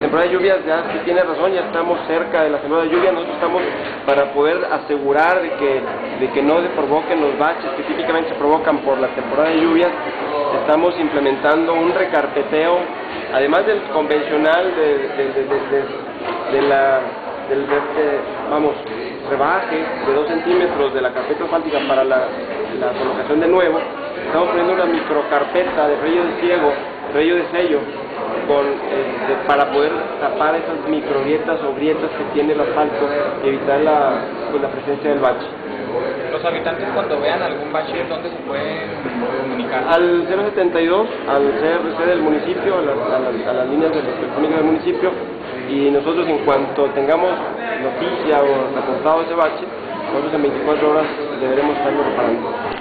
temporada de lluvias ya sí tiene razón, ya estamos cerca de la temporada de lluvia, nosotros estamos para poder asegurar de que, de que no se provoquen los baches que típicamente se provocan por la temporada de lluvias, estamos implementando un recarpeteo, además del convencional de, de, de, de, la, del vamos, rebaje de 2 centímetros de la carpeta asfáltica para la, la colocación de nuevo, estamos poniendo una microcarpeta de rollo de ciego, rollo de sello, con, este, para poder tapar esas microgrietas o grietas que tiene el asfalto y evitar la, pues, la presencia del bache. Los habitantes cuando vean algún bache, ¿dónde se pueden comunicar? Al 072, al CRC del municipio, a, la, a, la, a las líneas de telefónicas del municipio, y nosotros en cuanto tengamos noticia o reportado ese bache, nosotros en 24 horas deberemos estarlo reparando.